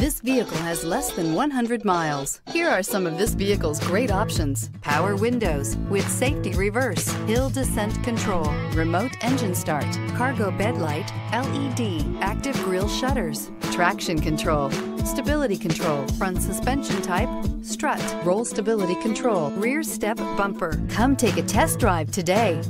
This vehicle has less than 100 miles. Here are some of this vehicle's great options. Power windows with safety reverse, hill descent control, remote engine start, cargo bed light, LED, active grille shutters, traction control, stability control, front suspension type, strut, roll stability control, rear step bumper. Come take a test drive today.